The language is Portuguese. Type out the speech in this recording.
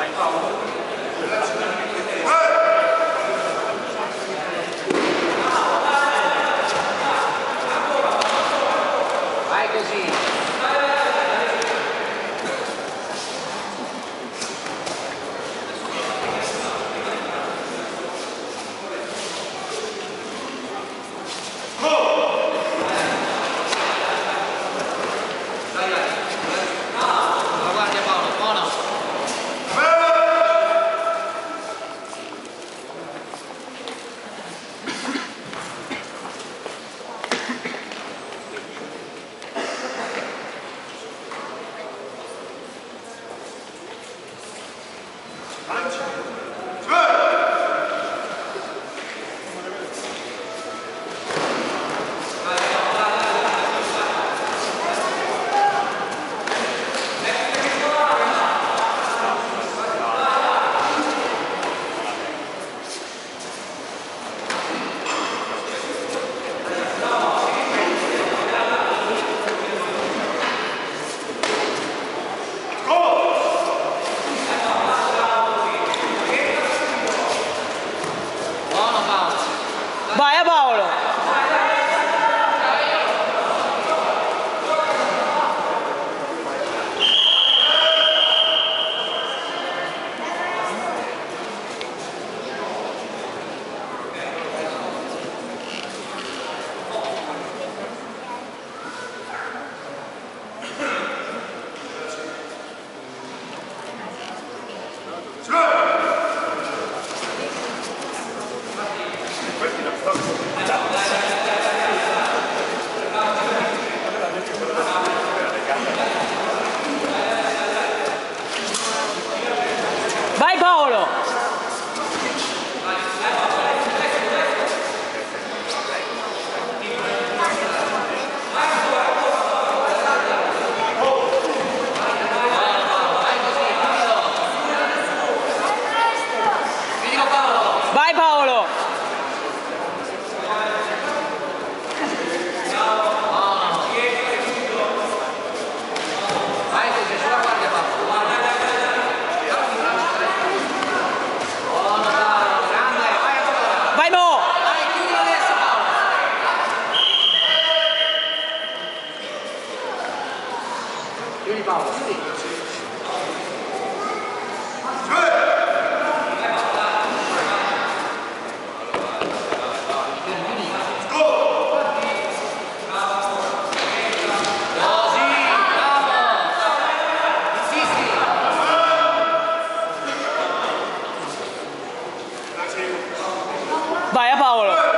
Vai Vai Paolo! Vai, a Paola.